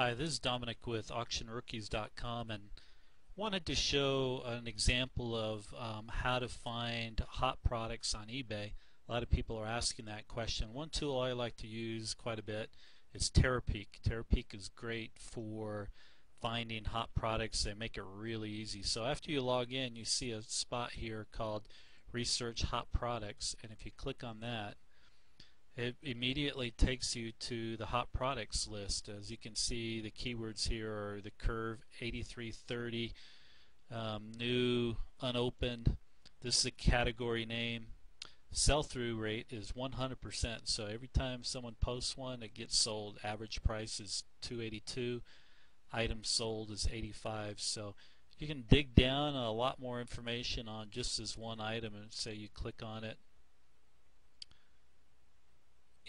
Hi, this is Dominic with AuctionRookies.com and wanted to show an example of um, how to find hot products on eBay. A lot of people are asking that question. One tool I like to use quite a bit is Terapeak. Terapeak is great for finding hot products. They make it really easy. So after you log in, you see a spot here called Research Hot Products, and if you click on that, it immediately takes you to the hot products list. As you can see, the keywords here are the curve 8330, um, new, unopened. This is a category name. Sell-through rate is 100%. So every time someone posts one, it gets sold. Average price is 282. Items sold is 85. So you can dig down a lot more information on just this one item and say you click on it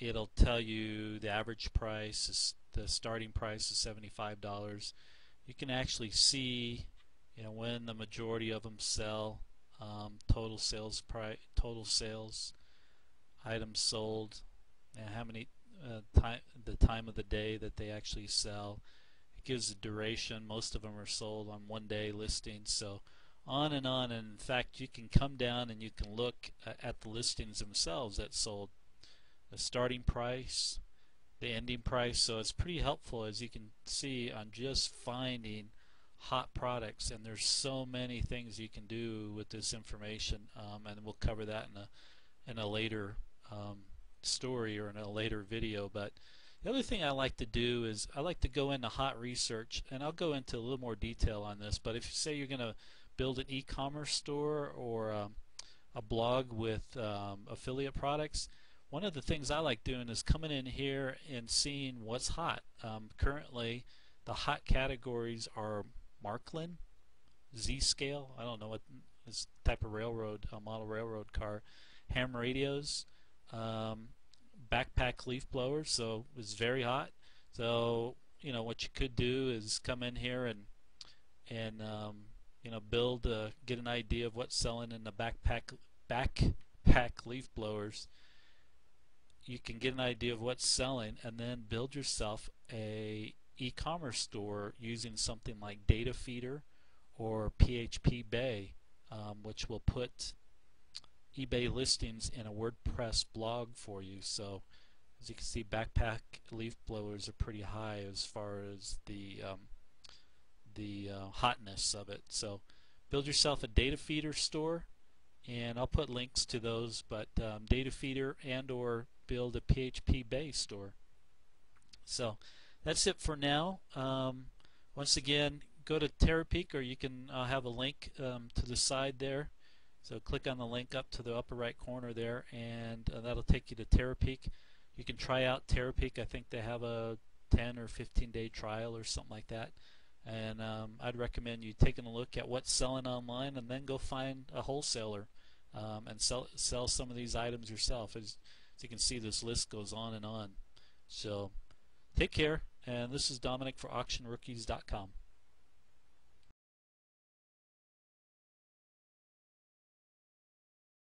it'll tell you the average price is the starting price is $75 you can actually see you know when the majority of them sell um, total sales price total sales items sold and how many uh, time the time of the day that they actually sell. It gives a duration. Most of them are sold on one day listings so on and on. And in fact you can come down and you can look uh, at the listings themselves that sold the starting price, the ending price. So it's pretty helpful as you can see on just finding hot products. And there's so many things you can do with this information um, and we'll cover that in a in a later um, story or in a later video. But the other thing I like to do is I like to go into hot research and I'll go into a little more detail on this. But if you say you're going to build an e-commerce store or um, a blog with um, affiliate products one of the things I like doing is coming in here and seeing what's hot. Um, currently, the hot categories are Marklin, Z-Scale, I don't know what this type of railroad, uh, model railroad car, ham radios, um, backpack leaf blowers, so it's very hot. So, you know, what you could do is come in here and, and um, you know, build, uh, get an idea of what's selling in the backpack, backpack leaf blowers you can get an idea of what's selling and then build yourself a e-commerce store using something like Datafeedr or PHP Bay um, which will put eBay listings in a WordPress blog for you. So as you can see backpack leaf blowers are pretty high as far as the um, the uh, hotness of it. So build yourself a Datafeedr store and I'll put links to those but um, Datafeedr and or build a PHP Bay store. So that's it for now. Um, once again, go to Terapeak or you can uh, have a link um, to the side there. So click on the link up to the upper right corner there, and uh, that'll take you to Terapeak You can try out Terapeak I think they have a 10 or 15 day trial or something like that. And um, I'd recommend you taking a look at what's selling online, and then go find a wholesaler um, and sell sell some of these items yourself. As, you can see, this list goes on and on. So take care, and this is Dominic for AuctionRookies.com.